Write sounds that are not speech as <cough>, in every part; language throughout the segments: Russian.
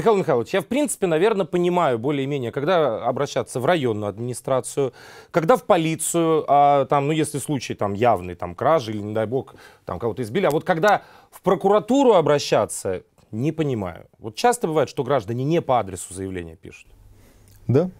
Михаил Михайлович, я в принципе, наверное, понимаю более-менее, когда обращаться в районную администрацию, когда в полицию, а, там, ну если случай там явный, там кражи или, не дай бог, там кого-то избили, а вот когда в прокуратуру обращаться, не понимаю. Вот часто бывает, что граждане не по адресу заявления пишут. Да,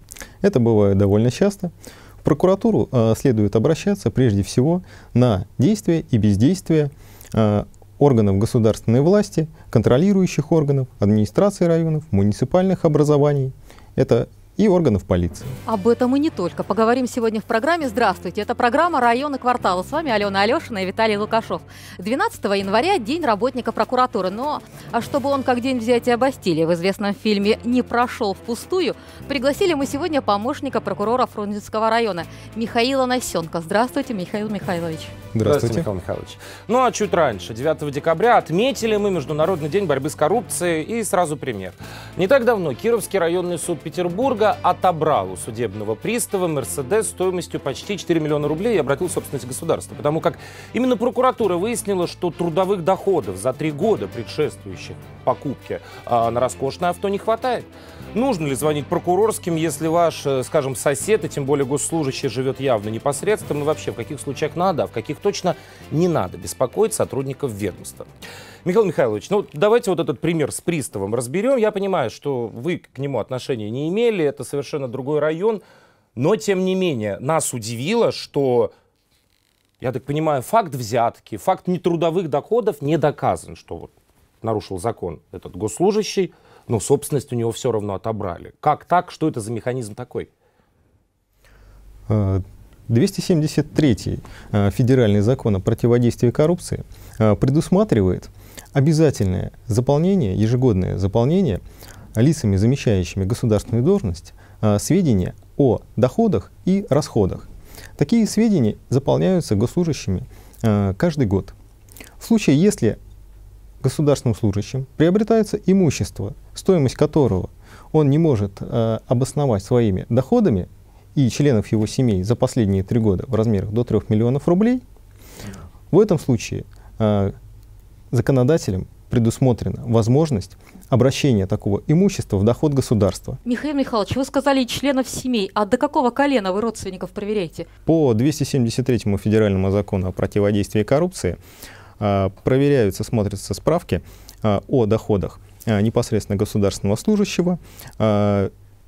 это бывает довольно часто. В прокуратуру э, следует обращаться прежде всего на действия и бездействие э, органов государственной власти, контролирующих органов, администрации районов, муниципальных образований. Это и органов полиции. Об этом и не только. Поговорим сегодня в программе. Здравствуйте. Это программа «Районы квартала». С вами Алена Алешина и Виталий Лукашов. 12 января – День работника прокуратуры. Но а чтобы он как день взятия Бастилии в известном фильме не прошел впустую, пригласили мы сегодня помощника прокурора Фрунзенского района Михаила Насенко. Здравствуйте, Михаил Михайлович. Здравствуйте. Здравствуйте, Михаил Михайлович. Ну а чуть раньше, 9 декабря, отметили мы Международный день борьбы с коррупцией. И сразу пример. Не так давно Кировский районный суд Петербурга отобрал у судебного пристава Мерседес стоимостью почти 4 миллиона рублей и обратил в собственность государства. Потому как именно прокуратура выяснила, что трудовых доходов за три года предшествующих покупке а на роскошное авто не хватает. Нужно ли звонить прокурорским, если ваш, э, скажем, сосед, и тем более госслужащий, живет явно непосредственно? И вообще, в каких случаях надо, а в каких точно не надо беспокоить сотрудников ведомства? Михаил Михайлович, ну давайте вот этот пример с приставом разберем. Я понимаю, что вы к нему отношения не имели, это совершенно другой район, но тем не менее нас удивило, что, я так понимаю, факт взятки, факт нетрудовых доходов не доказан, что вот нарушил закон этот госслужащий, но собственность у него все равно отобрали. Как так? Что это за механизм такой? 273 э, э, федеральный закон о противодействии коррупции э, предусматривает обязательное заполнение, ежегодное заполнение лицами, замещающими государственную должность, а, сведения о доходах и расходах. Такие сведения заполняются госслужащими а, каждый год. В случае, если государственным служащим приобретается имущество, стоимость которого он не может э, обосновать своими доходами и членов его семей за последние три года в размерах до 3 миллионов рублей, в этом случае законодателем предусмотрена возможность обращения такого имущества в доход государства. Михаил Михайлович, вы сказали членов семей. А до какого колена вы родственников проверяете? По 273 федеральному закону о противодействии коррупции а, проверяются, смотрятся справки а, о доходах а, непосредственно государственного служащего,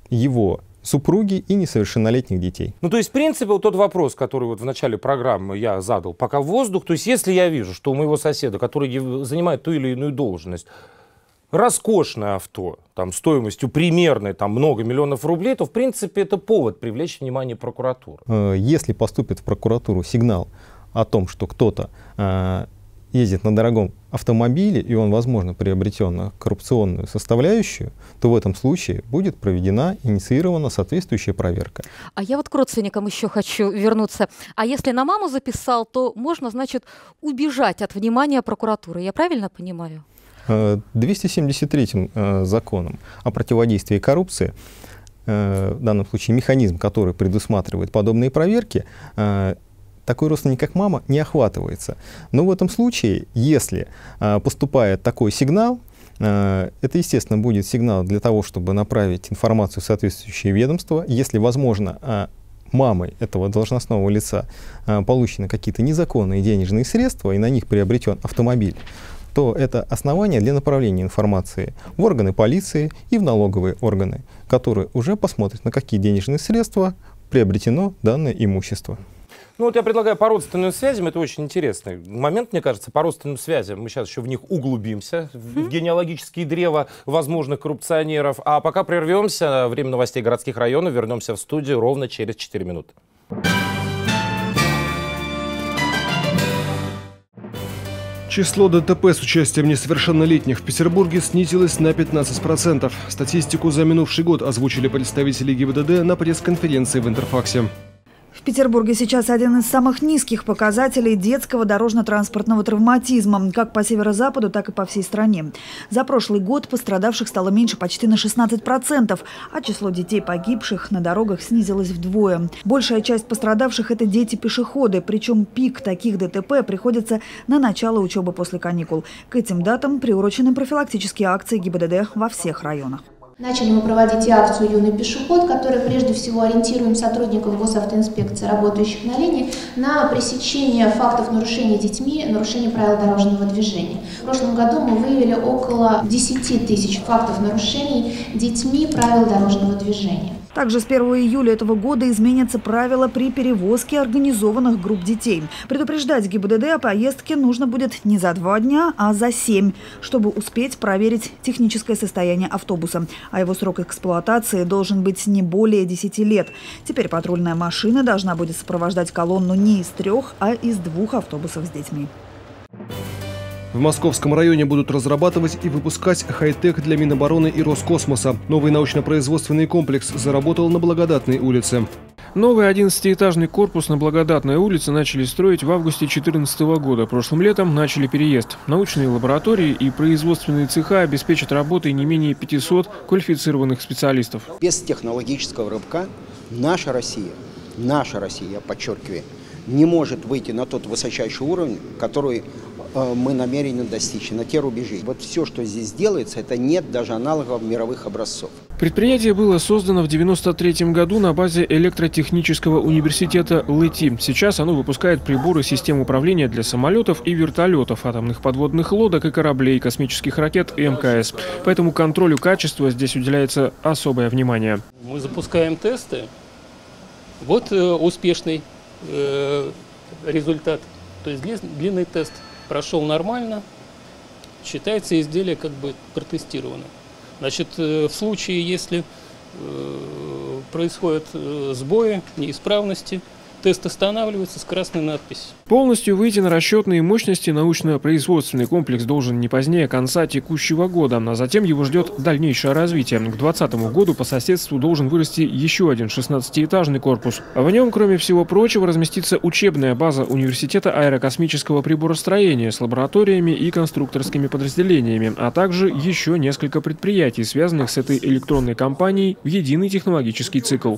его супруги и несовершеннолетних детей. Ну, то есть, в принципе, вот тот вопрос, который вот в начале программы я задал, пока воздух, то есть, если я вижу, что у моего соседа, который занимает ту или иную должность, роскошное авто, там, стоимостью примерной, там, много миллионов рублей, то, в принципе, это повод привлечь внимание прокуратуры. Э, если поступит в прокуратуру сигнал о том, что кто-то э, ездит на дорогом автомобиле, и он, возможно, приобретен на коррупционную составляющую, то в этом случае будет проведена, инициирована соответствующая проверка. А я вот к родственникам еще хочу вернуться. А если на маму записал, то можно, значит, убежать от внимания прокуратуры. Я правильно понимаю? 273 э, э, законом о противодействии коррупции э, в данном случае механизм, который предусматривает подобные проверки, такой родственник, как мама, не охватывается. Но в этом случае, если а, поступает такой сигнал, а, это, естественно, будет сигнал для того, чтобы направить информацию в соответствующее ведомство. Если возможно, а, мамой этого должностного лица а, получены какие-то незаконные денежные средства и на них приобретен автомобиль, то это основание для направления информации в органы полиции и в налоговые органы, которые уже посмотрят, на какие денежные средства приобретено данное имущество. Ну вот я предлагаю по родственным связям, это очень интересный момент, мне кажется, по родственным связям. Мы сейчас еще в них углубимся, в генеалогические древа возможных коррупционеров. А пока прервемся, время новостей городских районов, вернемся в студию ровно через 4 минуты. Число ДТП с участием несовершеннолетних в Петербурге снизилось на 15%. Статистику за минувший год озвучили представители ГИБДД на пресс-конференции в Интерфаксе. В Петербурге сейчас один из самых низких показателей детского дорожно-транспортного травматизма, как по северо-западу, так и по всей стране. За прошлый год пострадавших стало меньше почти на 16%, а число детей погибших на дорогах снизилось вдвое. Большая часть пострадавших – это дети-пешеходы, причем пик таких ДТП приходится на начало учебы после каникул. К этим датам приурочены профилактические акции ГИБДД во всех районах. Начали мы проводить и акцию «Юный пешеход», которая прежде всего ориентируем сотрудников госавтоинспекции, работающих на линии, на пресечение фактов нарушения детьми, нарушения правил дорожного движения. В прошлом году мы выявили около 10 тысяч фактов нарушений детьми правил дорожного движения. Также с 1 июля этого года изменятся правила при перевозке организованных групп детей. Предупреждать ГИБДД о поездке нужно будет не за два дня, а за семь, чтобы успеть проверить техническое состояние автобуса. А его срок эксплуатации должен быть не более 10 лет. Теперь патрульная машина должна будет сопровождать колонну не из трех, а из двух автобусов с детьми. В Московском районе будут разрабатывать и выпускать хай-тек для Минобороны и Роскосмоса. Новый научно-производственный комплекс заработал на Благодатной улице. Новый 11-этажный корпус на Благодатной улице начали строить в августе 2014 года. Прошлым летом начали переезд. Научные лаборатории и производственные цеха обеспечат работой не менее 500 квалифицированных специалистов. Без технологического рывка наша Россия, наша Россия, я подчеркиваю, не может выйти на тот высочайший уровень, который мы намерены достичь, на те рубежи. Вот все, что здесь делается, это нет даже аналогов мировых образцов. Предприятие было создано в 1993 году на базе электротехнического университета ЛЭТИ. Сейчас оно выпускает приборы систем управления для самолетов и вертолетов, атомных подводных лодок и кораблей, космических ракет и МКС. Поэтому контролю качества здесь уделяется особое внимание. Мы запускаем тесты. Вот э, успешный э, результат. То есть длинный тест – прошел нормально, считается изделие как бы протестировано. Значит, э, в случае, если э, происходят э, сбои, неисправности, Тест останавливается с красной надписью. Полностью выйти на расчетные мощности научно-производственный комплекс должен не позднее конца текущего года, а затем его ждет дальнейшее развитие. К 2020 году по соседству должен вырасти еще один 16-этажный корпус. В нем, кроме всего прочего, разместится учебная база Университета аэрокосмического приборостроения с лабораториями и конструкторскими подразделениями, а также еще несколько предприятий, связанных с этой электронной компанией в единый технологический цикл.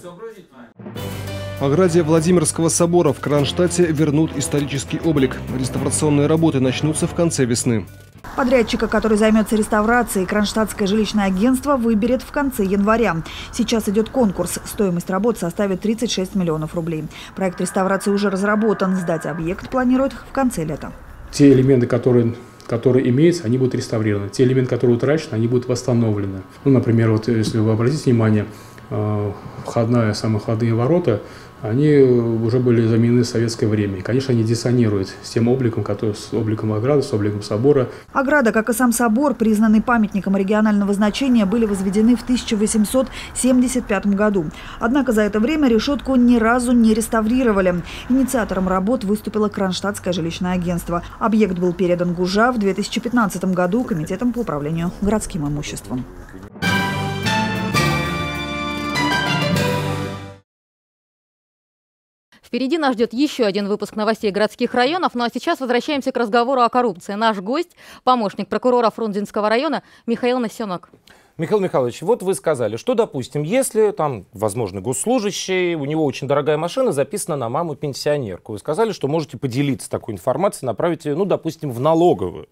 Ограде Владимирского собора в Кронштадте вернут исторический облик. Реставрационные работы начнутся в конце весны. Подрядчика, который займется реставрацией, Кронштадтское жилищное агентство выберет в конце января. Сейчас идет конкурс. Стоимость работ составит 36 миллионов рублей. Проект реставрации уже разработан. Сдать объект планируют в конце лета. Те элементы, которые которые имеются, они будут реставрированы. Те элементы, которые утрачены, они будут восстановлены. Ну, например, вот если вы обратите внимание, э, входная, самые входные ворота они уже были заменены в советское время. И, конечно, они диссонируют с тем обликом, который, с обликом ограды, с обликом собора. Ограда, как и сам собор, признанный памятником регионального значения, были возведены в 1875 году. Однако за это время решетку ни разу не реставрировали. Инициатором работ выступило Кронштадтское жилищное агентство. Объект был передан ГУЖА в 2015 году Комитетом по управлению городским имуществом. Впереди нас ждет еще один выпуск новостей городских районов. Ну а сейчас возвращаемся к разговору о коррупции. Наш гость, помощник прокурора Фрунзенского района Михаил Насенок. Михаил Михайлович, вот вы сказали, что, допустим, если там, возможно, госслужащий, у него очень дорогая машина, записана на маму-пенсионерку. Вы сказали, что можете поделиться такой информацией, направить ее, ну, допустим, в налоговую.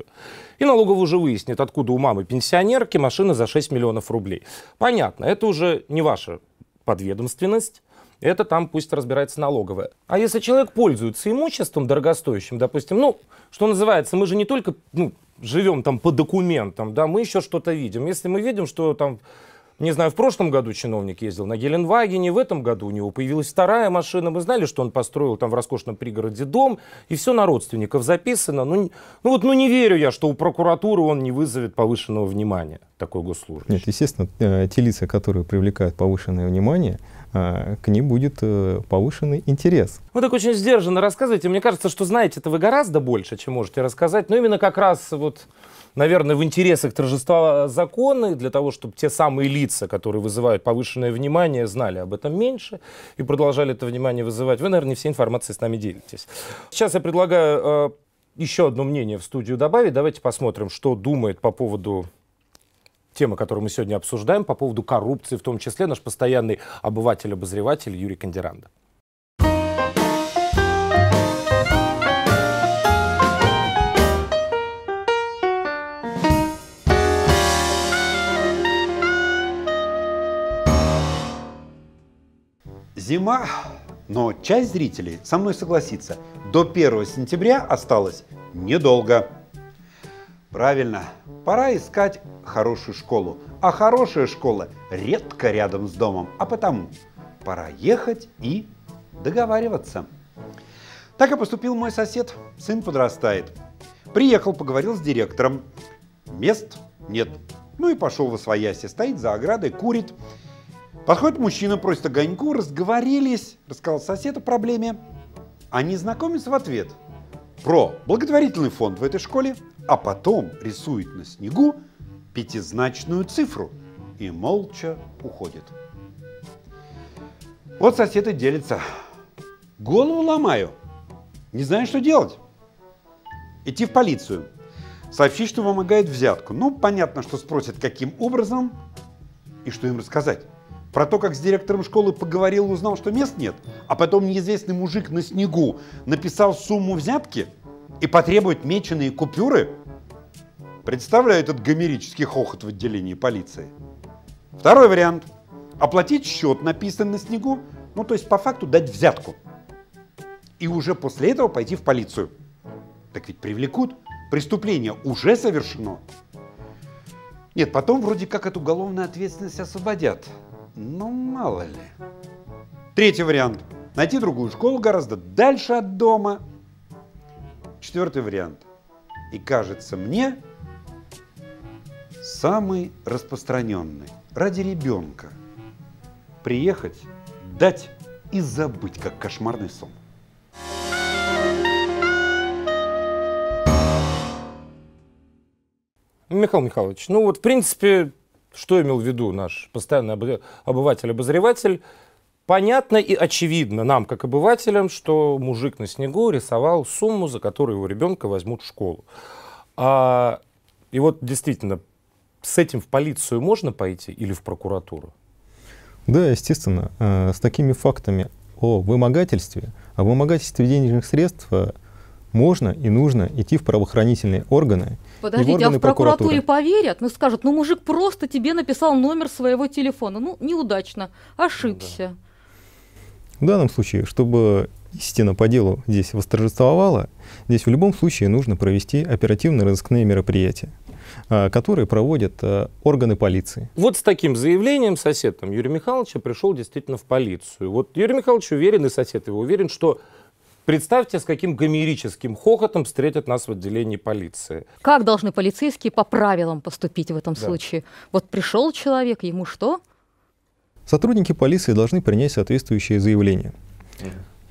И налоговая уже выяснит, откуда у мамы пенсионерки машина за 6 миллионов рублей. Понятно, это уже не ваша подведомственность это там пусть разбирается налоговая. А если человек пользуется имуществом дорогостоящим, допустим, ну, что называется, мы же не только ну, живем там по документам, да, мы еще что-то видим. Если мы видим, что там не знаю, в прошлом году чиновник ездил на Геленвагене, в этом году у него появилась вторая машина. Мы знали, что он построил там в роскошном пригороде дом, и все на родственников записано. Ну, ну вот, ну не верю я, что у прокуратуры он не вызовет повышенного внимания, такой госслужащий. Нет, естественно, э, те лица, которые привлекают повышенное внимание, к ним будет э, повышенный интерес. Вы так очень сдержанно рассказываете. Мне кажется, что знаете это вы гораздо больше, чем можете рассказать. Но именно как раз вот наверное, в интересах торжества закона, для того, чтобы те самые лица, которые вызывают повышенное внимание, знали об этом меньше и продолжали это внимание вызывать. Вы, наверное, не всей информацией с нами делитесь. Сейчас я предлагаю э, еще одно мнение в студию добавить. Давайте посмотрим, что думает по поводу темы, которую мы сегодня обсуждаем, по поводу коррупции, в том числе наш постоянный обыватель-обозреватель Юрий Кандиранда. Зима, но часть зрителей со мной согласится. До 1 сентября осталось недолго. Правильно, пора искать хорошую школу. А хорошая школа редко рядом с домом, а потому пора ехать и договариваться. Так и поступил мой сосед, сын подрастает. Приехал, поговорил с директором. Мест нет. Ну и пошел во свояси, стоит за оградой, курит. Подходит мужчина, просит огоньку, разговорились, рассказал сосед о проблеме. А незнакомец в ответ про благотворительный фонд в этой школе, а потом рисует на снегу пятизначную цифру и молча уходит. Вот сосед и делится. Голову ломаю. Не знаю, что делать. Идти в полицию. Сообщить, что вымогает взятку. Ну, понятно, что спросят, каким образом и что им рассказать. Про то, как с директором школы поговорил, узнал, что мест нет, а потом неизвестный мужик на снегу написал сумму взятки и потребует меченые купюры? Представляю этот гомерический хохот в отделении полиции. Второй вариант. Оплатить счет, написанный на снегу, ну то есть по факту дать взятку. И уже после этого пойти в полицию. Так ведь привлекут, преступление уже совершено. Нет, потом вроде как от уголовной ответственности освободят. Ну, мало ли. Третий вариант. Найти другую школу гораздо дальше от дома. Четвертый вариант. И кажется мне самый распространенный. Ради ребенка. Приехать, дать и забыть, как кошмарный сон. Михаил Михайлович, ну вот в принципе что имел в виду наш постоянный обыватель-обозреватель? Понятно и очевидно нам, как обывателям, что мужик на снегу рисовал сумму, за которую его ребенка возьмут в школу. А, и вот действительно, с этим в полицию можно пойти или в прокуратуру? Да, естественно. Э, с такими фактами о вымогательстве, о вымогательстве денежных средств э, можно и нужно идти в правоохранительные органы. Подождите, а в прокуратуре поверят? Ну скажут, ну мужик просто тебе написал номер своего телефона. Ну, неудачно, ошибся. В данном случае, чтобы истина по делу здесь восторжествовала, здесь в любом случае нужно провести оперативно-розыскные мероприятия а, которые проводят а, органы полиции. Вот с таким заявлением сосед там, Юрия Михайловича пришел действительно в полицию. Вот Юрий Михайлович уверен, и сосед его уверен, что Представьте, с каким гомерическим хохотом встретят нас в отделении полиции. Как должны полицейские по правилам поступить в этом да. случае? Вот пришел человек, ему что? Сотрудники полиции должны принять соответствующее заявление.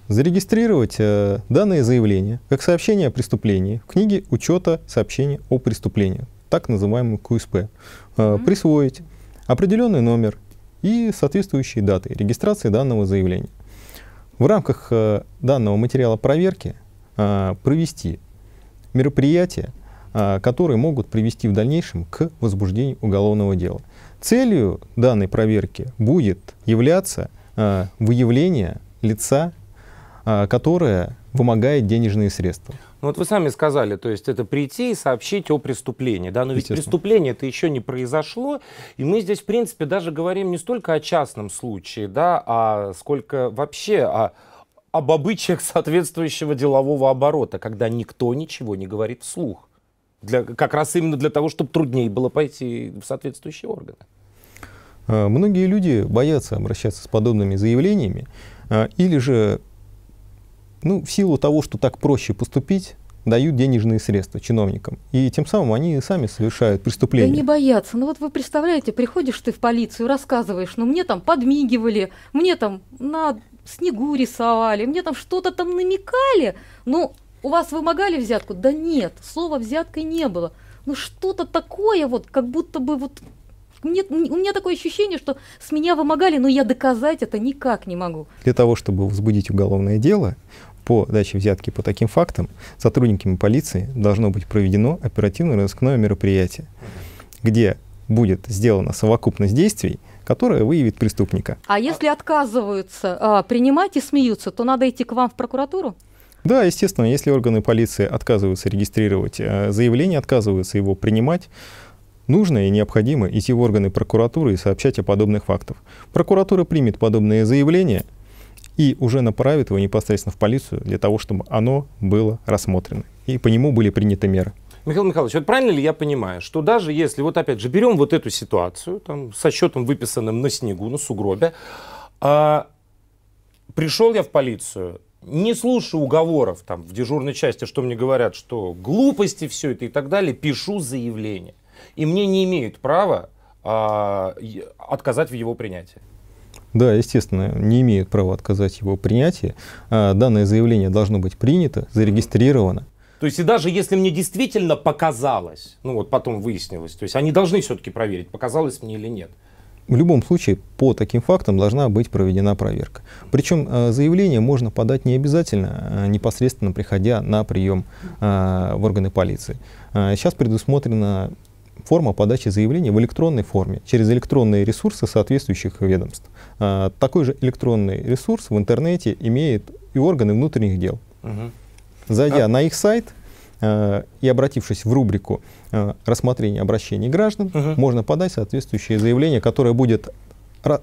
Зарегистрировать э, данное заявление как сообщение о преступлении в книге учета сообщений о преступлении, так называемую КУСП. Э, mm-hmm. Присвоить определенный номер и соответствующие даты регистрации данного заявления. В рамках э, данного материала проверки э, провести мероприятия, э, которые могут привести в дальнейшем к возбуждению уголовного дела. Целью данной проверки будет являться выявление лица, которое вымогает денежные средства. Ну вот вы сами сказали, то есть это прийти и сообщить о преступлении, да, но ведь преступление это еще не произошло, и мы здесь, в принципе, даже говорим не столько о частном случае, да, а сколько вообще о, об обычаях <laughs> соответствующего делового оборота, когда никто ничего не говорит вслух. Для, как раз именно для того, чтобы труднее было пойти в соответствующие органы. А, многие люди боятся обращаться с подобными заявлениями, а, или же ну, в силу того, что так проще поступить, дают денежные средства чиновникам. И тем самым они сами совершают преступление. Да не боятся. Ну вот вы представляете, приходишь ты в полицию, рассказываешь, ну мне там подмигивали, мне там на снегу рисовали, мне там что-то там намекали. Ну, у вас вымогали взятку? Да нет, слова взяткой не было. ну что-то такое вот, как будто бы вот мне, у меня такое ощущение, что с меня вымогали, но я доказать это никак не могу. Для того, чтобы возбудить уголовное дело по даче взятки по таким фактам, сотрудниками полиции должно быть проведено оперативно-розыскное мероприятие, где будет сделана совокупность действий, которая выявит преступника. А если отказываются а, принимать и смеются, то надо идти к вам в прокуратуру? Да, естественно, если органы полиции отказываются регистрировать э, заявление, отказываются его принимать, нужно и необходимо идти в органы прокуратуры и сообщать о подобных фактах. Прокуратура примет подобные заявления и уже направит его непосредственно в полицию для того, чтобы оно было рассмотрено и по нему были приняты меры. Михаил Михайлович, вот правильно ли я понимаю, что даже если, вот опять же, берем вот эту ситуацию, там, со счетом выписанным на снегу, на сугробе, а, пришел я в полицию, не слушаю уговоров там в дежурной части, что мне говорят, что глупости все это и так далее, пишу заявление. И мне не имеют права а, отказать в его принятии. Да, естественно, не имеют права отказать его принятии. А, данное заявление должно быть принято, зарегистрировано. То есть и даже если мне действительно показалось, ну вот потом выяснилось, то есть они должны все-таки проверить, показалось мне или нет. В любом случае, по таким фактам должна быть проведена проверка. Причем э, заявление можно подать не обязательно, э, непосредственно приходя на прием э, в органы полиции. Сейчас предусмотрена форма подачи заявления в электронной форме, через электронные ресурсы соответствующих ведомств. Такой же электронный ресурс в интернете имеют и органы внутренних дел. Зайдя а... на их сайт э, и обратившись в рубрику рассмотрения обращений граждан, угу. можно подать соответствующее заявление, которое будет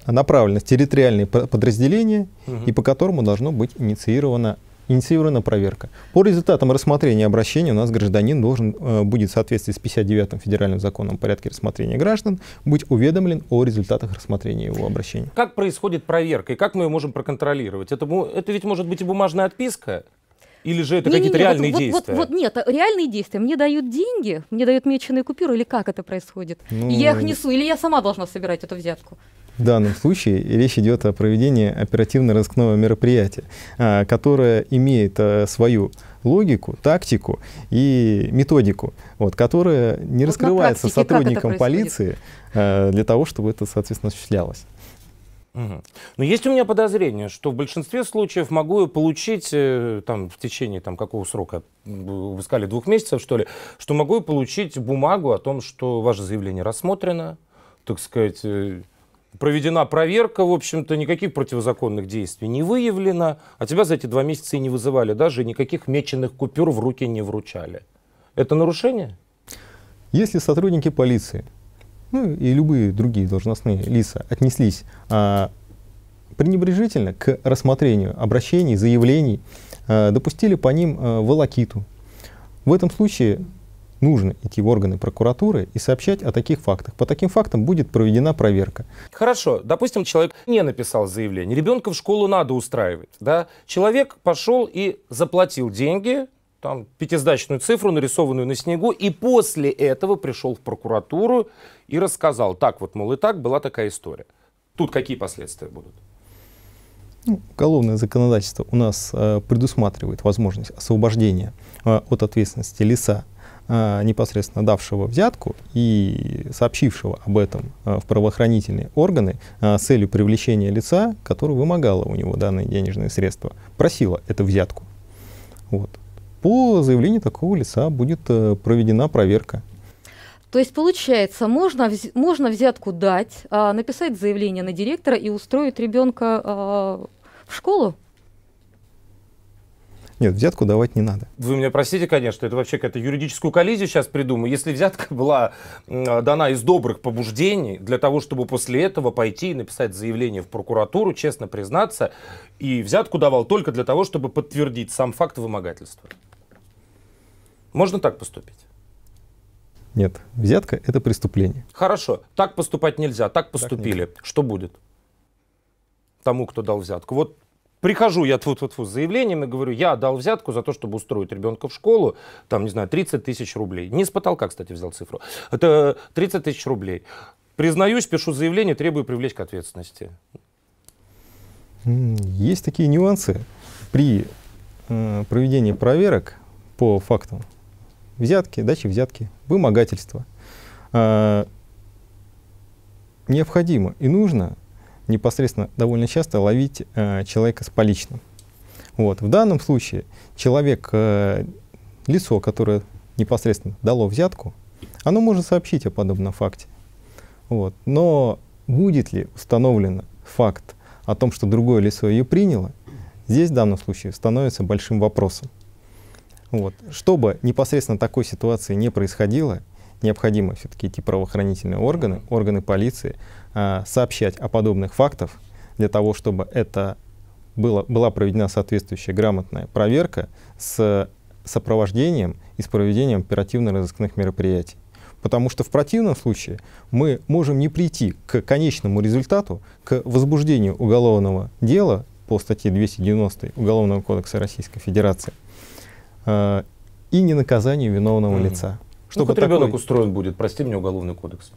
направлено в территориальные подразделения угу. и по которому должно быть инициировано инициирована проверка. По результатам рассмотрения обращения у нас гражданин должен э, будет в соответствии с 59-м федеральным законом о порядке рассмотрения граждан быть уведомлен о результатах рассмотрения его обращения. Как происходит проверка и как мы ее можем проконтролировать? Это, это ведь может быть и бумажная отписка, или же это какие-то реальные вот, действия? Вот, вот, нет, реальные действия. Мне дают деньги, мне дают меченые купюры, или как это происходит? Ну, я их несу, или я сама должна собирать эту взятку? В данном случае речь идет о проведении оперативно-розыскного мероприятия, а, которое имеет а, свою логику, тактику и методику, вот, которая не вот раскрывается сотрудникам полиции а, для того, чтобы это, соответственно, осуществлялось. Угу. Но есть у меня подозрение, что в большинстве случаев могу получить э, там, в течение там, какого срока, вы сказали, двух месяцев, что ли, что могу получить бумагу о том, что ваше заявление рассмотрено, так сказать, э, проведена проверка, в общем-то, никаких противозаконных действий не выявлено, а тебя за эти два месяца и не вызывали, даже никаких меченых купюр в руки не вручали. Это нарушение? Если сотрудники полиции ну и любые другие должностные лица отнеслись а, пренебрежительно к рассмотрению обращений, заявлений, а, допустили по ним а, волокиту. В этом случае нужно идти в органы прокуратуры и сообщать о таких фактах. По таким фактам будет проведена проверка. Хорошо, допустим, человек не написал заявление, ребенка в школу надо устраивать. Да? Человек пошел и заплатил деньги, там, пятизначную цифру, нарисованную на снегу, и после этого пришел в прокуратуру и рассказал, так вот, мол, и так была такая история. Тут какие последствия будут? Ну, уголовное законодательство у нас э, предусматривает возможность освобождения э, от ответственности лица, э, непосредственно давшего взятку и сообщившего об этом э, в правоохранительные органы э, с целью привлечения лица, которое вымогало у него данные денежные средства, просило эту взятку. Вот. По заявлению такого лица будет э, проведена проверка. То есть, получается, можно, можно взятку дать, а, написать заявление на директора и устроить ребенка а, в школу? Нет, взятку давать не надо. Вы меня простите, конечно, это вообще какая-то юридическую коллизию сейчас придумаю. Если взятка <laughs> была дана из добрых побуждений для того, чтобы после этого пойти и написать заявление в прокуратуру, честно признаться, и взятку давал только для того, чтобы подтвердить сам факт вымогательства. Можно так поступить? Нет, взятка – это преступление. Хорошо, так поступать нельзя, так поступили. Так Что будет тому, кто дал взятку? Вот прихожу я тут вот с заявлением и говорю, я дал взятку за то, чтобы устроить ребенка в школу, там, не знаю, 30 тысяч рублей. Не с потолка, кстати, взял цифру. Это 30 тысяч рублей. Признаюсь, пишу заявление, требую привлечь к ответственности. Есть такие нюансы. При э, проведении проверок по фактам взятки, дачи взятки, вымогательство. А, необходимо и нужно непосредственно довольно часто ловить а, человека с поличным. Вот. В данном случае человек, а, лицо, которое непосредственно дало взятку, оно может сообщить о подобном факте. Вот. Но будет ли установлен факт о том, что другое лицо ее приняло, здесь в данном случае становится большим вопросом. Вот. Чтобы непосредственно такой ситуации не происходило, необходимо все-таки эти правоохранительные органы, органы полиции, а, сообщать о подобных фактах для того, чтобы это было, была проведена соответствующая грамотная проверка с сопровождением и с проведением оперативно-розыскных мероприятий. Потому что в противном случае мы можем не прийти к конечному результату, к возбуждению уголовного дела по статье 290 Уголовного кодекса Российской Федерации э, и не наказанию виновного mm-hmm. лица. Чтобы ну, такой... ребенок устроен будет, прости мне, Уголовный кодекс.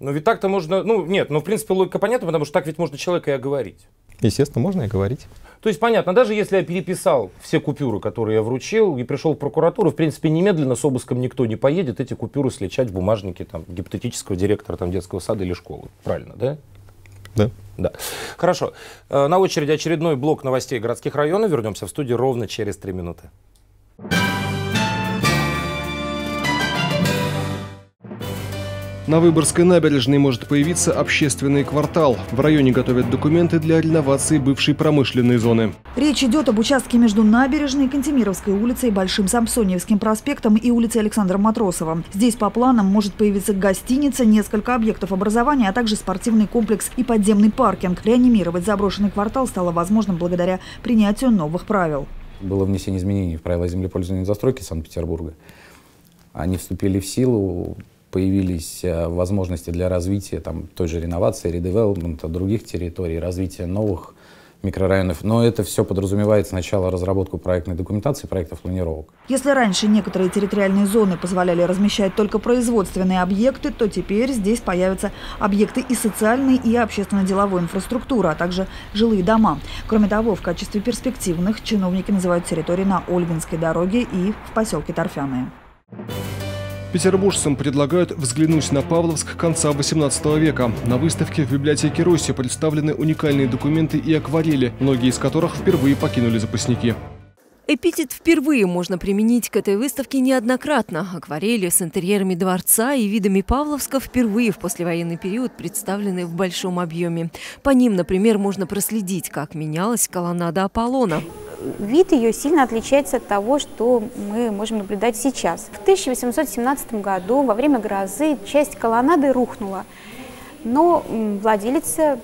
Ну ведь так-то можно, ну нет, ну в принципе логика понятна, потому что так ведь можно человека и оговорить. Естественно, можно и говорить. То есть понятно, даже если я переписал все купюры, которые я вручил, и пришел в прокуратуру, в принципе, немедленно с обыском никто не поедет эти купюры сличать в бумажнике там, гипотетического директора там, детского сада или школы. Правильно, да? Да. Да. Хорошо. Э, на очереди очередной блок новостей городских районов. Вернемся в студию ровно через три минуты. На Выборгской набережной может появиться общественный квартал. В районе готовят документы для реновации бывшей промышленной зоны. Речь идет об участке между набережной, Кантемировской улицей, Большим Самсоньевским проспектом и улицей Александра Матросова. Здесь по планам может появиться гостиница, несколько объектов образования, а также спортивный комплекс и подземный паркинг. Реанимировать заброшенный квартал стало возможным благодаря принятию новых правил. Было внесение изменений в правила землепользования и застройки Санкт-Петербурга. Они вступили в силу появились э, возможности для развития там, той же реновации, редевелопмента, других территорий, развития новых микрорайонов. Но это все подразумевает сначала разработку проектной документации, проектов планировок. Если раньше некоторые территориальные зоны позволяли размещать только производственные объекты, то теперь здесь появятся объекты и социальной, и общественно-деловой инфраструктуры, а также жилые дома. Кроме того, в качестве перспективных чиновники называют территории на Ольгинской дороге и в поселке Торфяные. Петербуржцам предлагают взглянуть на Павловск конца XVIII века. На выставке в библиотеке Росси представлены уникальные документы и акварели, многие из которых впервые покинули запасники. Эпитет «впервые» можно применить к этой выставке неоднократно. Акварели с интерьерами дворца и видами Павловска впервые в послевоенный период представлены в большом объеме. По ним, например, можно проследить, как менялась колоннада Аполлона вид ее сильно отличается от того, что мы можем наблюдать сейчас. В 1817 году во время грозы часть колоннады рухнула, но владелица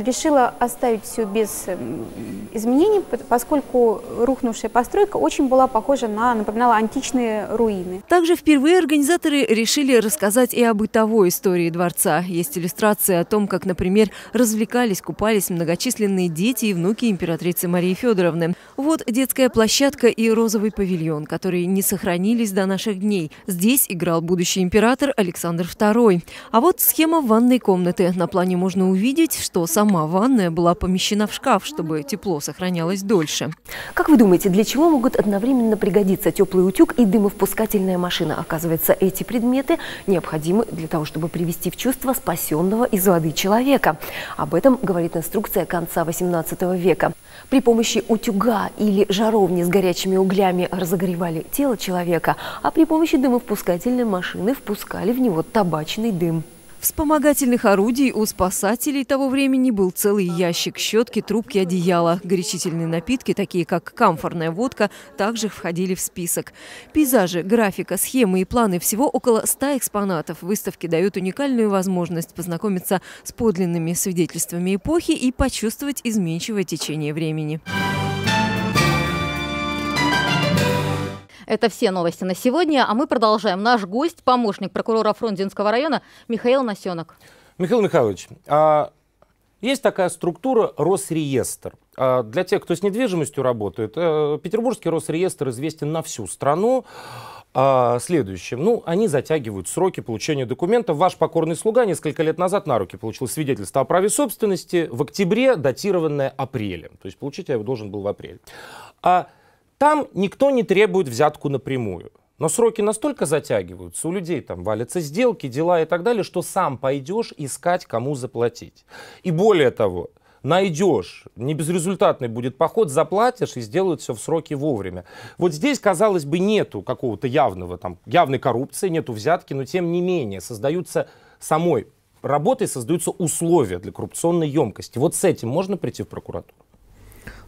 решила оставить все без эм, изменений, поскольку рухнувшая постройка очень была похожа на, напоминала античные руины. Также впервые организаторы решили рассказать и о бытовой истории дворца. Есть иллюстрации о том, как, например, развлекались, купались многочисленные дети и внуки императрицы Марии Федоровны. Вот детская площадка и розовый павильон, которые не сохранились до наших дней. Здесь играл будущий император Александр II. А вот схема ванной комнаты. На плане можно увидеть, что сам Сама ванная была помещена в шкаф, чтобы тепло сохранялось дольше. Как вы думаете, для чего могут одновременно пригодиться теплый утюг и дымовпускательная машина? Оказывается, эти предметы необходимы для того, чтобы привести в чувство спасенного из воды человека. Об этом говорит инструкция конца XVIII века. При помощи утюга или жаровни с горячими углями разогревали тело человека, а при помощи дымовпускательной машины впускали в него табачный дым. Вспомогательных орудий у спасателей того времени был целый ящик щетки, трубки, одеяла. Горячительные напитки, такие как камфорная водка, также входили в список. Пейзажи, графика, схемы и планы всего около 100 экспонатов. Выставки дают уникальную возможность познакомиться с подлинными свидетельствами эпохи и почувствовать изменчивое течение времени. Это все новости на сегодня, а мы продолжаем. Наш гость, помощник прокурора Фрунзенского района Михаил Насенок. Михаил Михайлович, а есть такая структура Росреестр. А для тех, кто с недвижимостью работает, э, Петербургский Росреестр известен на всю страну. А, следующим. Ну, они затягивают сроки получения документов. Ваш покорный слуга несколько лет назад на руки получил свидетельство о праве собственности в октябре, датированное апрелем. То есть получить я его должен был в апреле. А Там никто не требует взятку напрямую. Но сроки настолько затягиваются, у людей там валятся сделки, дела и так далее, что сам пойдешь искать, кому заплатить. И более того, найдешь, не безрезультатный будет поход, заплатишь и сделают все в сроки вовремя. Вот здесь, казалось бы, нету какого-то явного, там, явной коррупции, нету взятки, но тем не менее создаются самой работой создаются условия для коррупционной емкости. Вот с этим можно прийти в прокуратуру?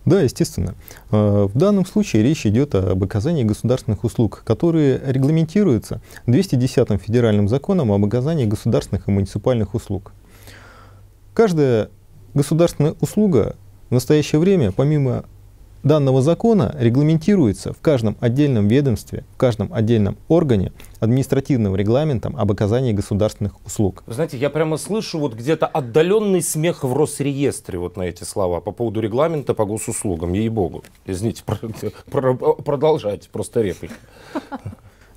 Да, естественно. А, в данном случае речь идет об оказании государственных услуг, которые регламентируются 210 федеральным законом об оказании государственных и муниципальных услуг. Каждая государственная услуга в настоящее время, помимо данного закона регламентируется в каждом отдельном ведомстве, в каждом отдельном органе административным регламентом об оказании государственных услуг. Вы знаете, я прямо слышу вот где-то отдаленный смех в Росреестре вот на эти слова по поводу регламента по госуслугам, ей-богу. Извините, продолжайте, просто реплика.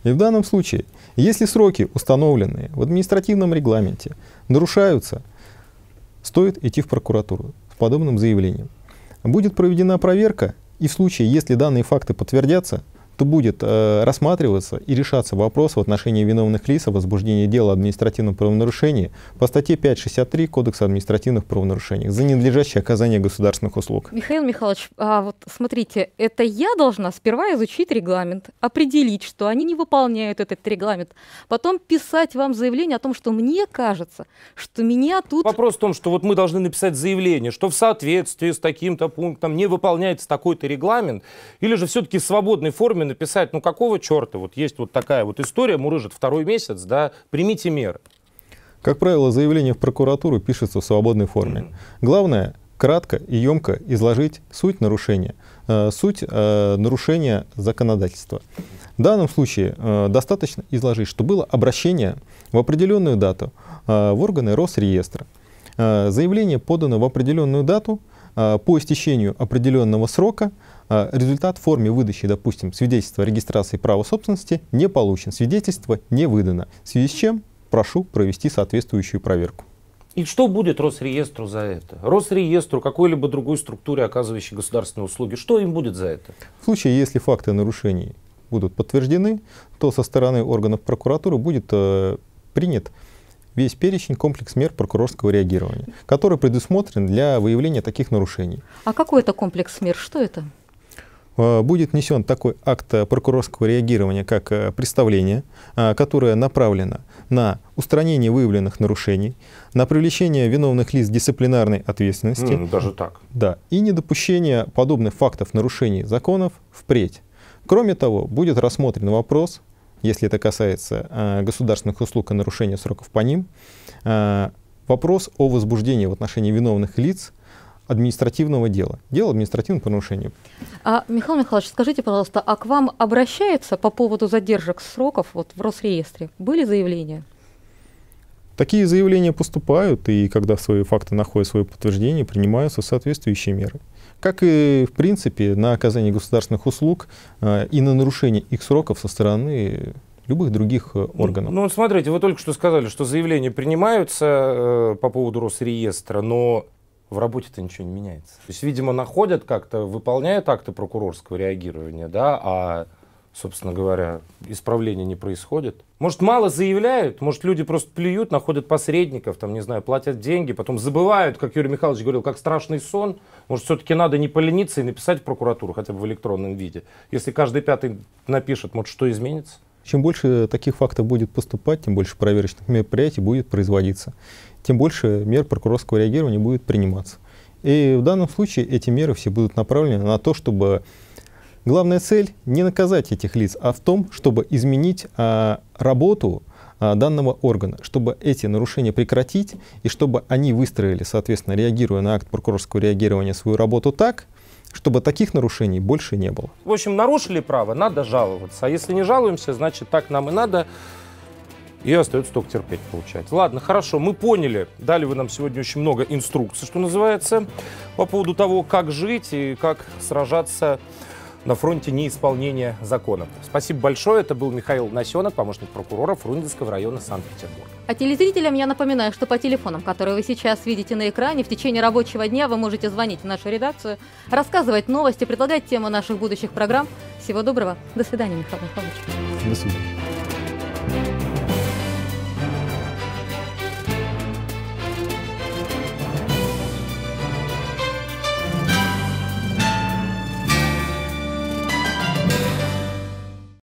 И в данном случае, если сроки, установленные в административном регламенте, нарушаются, стоит идти в прокуратуру с подобным заявлением. Будет проведена проверка, и в случае, если данные факты подтвердятся, то будет э, рассматриваться и решаться вопрос в отношении виновных лиц о возбуждении дела о административном правонарушении по статье 563 Кодекса административных правонарушений за ненадлежащее оказание государственных услуг. Михаил Михайлович, а вот смотрите, это я должна сперва изучить регламент, определить, что они не выполняют этот регламент, потом писать вам заявление о том, что мне кажется, что меня тут... Вопрос в том, что вот мы должны написать заявление, что в соответствии с таким-то пунктом не выполняется такой-то регламент, или же все-таки в свободной форме написать, ну какого черта, вот есть вот такая вот история, мурыжит второй месяц, да, примите меры. Как правило, заявление в прокуратуру пишется в свободной форме. Mm-hmm. Главное, кратко и емко изложить суть нарушения, э, суть э, нарушения законодательства. В данном случае э, достаточно изложить, что было обращение в определенную дату э, в органы Росреестра. Э, заявление подано в определенную дату, э, по истечению определенного срока результат в форме выдачи, допустим, свидетельства о регистрации права собственности не получен, свидетельство не выдано, в связи с чем прошу провести соответствующую проверку. И что будет Росреестру за это? Росреестру, какой-либо другой структуре, оказывающей государственные услуги, что им будет за это? В случае, если факты нарушений будут подтверждены, то со стороны органов прокуратуры будет э, принят весь перечень, комплекс мер прокурорского реагирования, который предусмотрен для выявления таких нарушений. А какой это комплекс мер? Что это? Э, будет внесен такой акт прокурорского реагирования, как э, представление, э, которое направлено на устранение выявленных нарушений, на привлечение виновных лиц дисциплинарной ответственности. Mm, даже так. Да, и недопущение подобных фактов нарушений законов впредь. Кроме того, будет рассмотрен вопрос, если это касается э, государственных услуг и нарушения сроков по ним, э, вопрос о возбуждении в отношении виновных лиц административного дела, дело административного правонарушения. А, Михаил Михайлович, скажите, пожалуйста, а к вам обращаются по поводу задержек сроков вот в Росреестре? Были заявления? Такие заявления поступают, и когда свои факты находят свое подтверждение, принимаются соответствующие меры. Как и, в принципе, на оказание государственных услуг э, и на нарушение их сроков со стороны любых других э, органов. Ну, ну, смотрите, вы только что сказали, что заявления принимаются э, по поводу Росреестра, но в работе-то ничего не меняется. То есть, видимо, находят как-то, выполняют акты прокурорского реагирования, да, а, собственно говоря, исправления не происходит. Может, мало заявляют, может, люди просто плюют, находят посредников, там, не знаю, платят деньги, потом забывают, как Юрий Михайлович говорил, как страшный сон. Может, все-таки надо не полениться и написать в прокуратуру, хотя бы в электронном виде. Если каждый пятый напишет, может, что изменится? Чем больше таких фактов будет поступать, тем больше проверочных мероприятий будет производиться тем больше мер прокурорского реагирования будет приниматься. И в данном случае эти меры все будут направлены на то, чтобы главная цель не наказать этих лиц, а в том, чтобы изменить а, работу а, данного органа, чтобы эти нарушения прекратить и чтобы они выстроили, соответственно, реагируя на акт прокурорского реагирования, свою работу так, чтобы таких нарушений больше не было. В общем, нарушили право, надо жаловаться. А если не жалуемся, значит, так нам и надо. И остается только терпеть, получать. Ладно, хорошо, мы поняли. Дали вы нам сегодня очень много инструкций, что называется, по поводу того, как жить и как сражаться на фронте неисполнения законов. Спасибо большое. Это был Михаил Насенок, помощник прокурора Фрунзенского района Санкт-Петербурга. А телезрителям я напоминаю, что по телефонам, которые вы сейчас видите на экране, в течение рабочего дня вы можете звонить в нашу редакцию, рассказывать новости, предлагать темы наших будущих программ. Всего доброго. До свидания, Михаил Михайлович. До свидания.